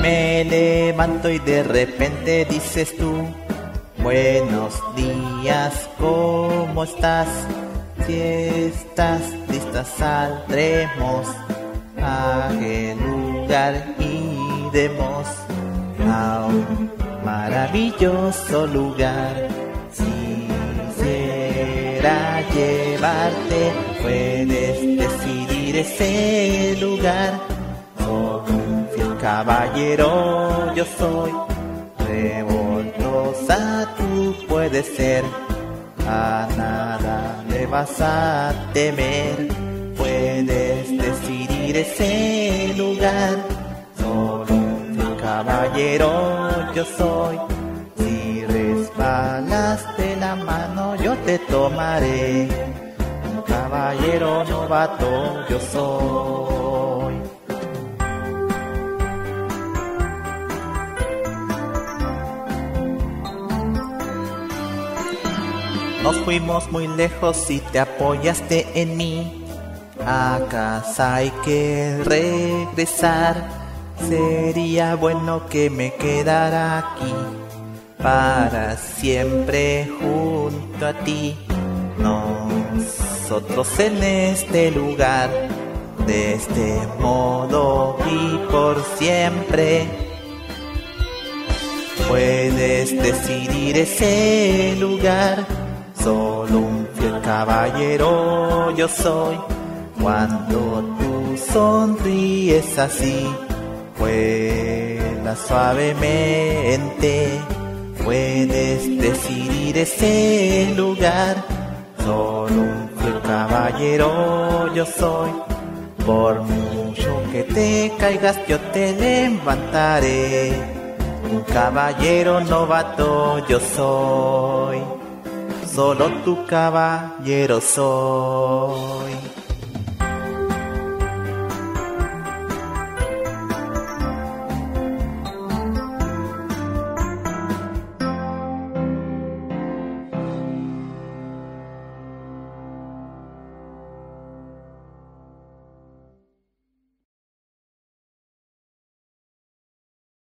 me levanto y de repente dices tú, buenos días, ¿cómo estás? Si estás lista saldremos a aquel lugar y demos a un maravilloso lugar. Si será llevarte, puedes decidir ese lugar. Caballero, yo soy revoltosa, tú puedes ser. A nada le vas a temer, puedes decidir ese lugar. Solo un caballero yo soy. Si resbalas de la mano yo te tomaré. Un caballero novato yo soy. Fuimos muy lejos y te apoyaste en mí. A casa hay que regresar. Sería bueno que me quedara aquí para siempre junto a ti. Nosotros en este lugar, de este modo y por siempre. Puedes decidir ese lugar, solo un fiel caballero yo soy. Cuando tú sonríes así, vuela suavemente. Puedes decidir ese lugar, solo un fiel caballero yo soy. Por mucho que te caigas, yo te levantaré. Un caballero novato yo soy, solo tu caballero soy.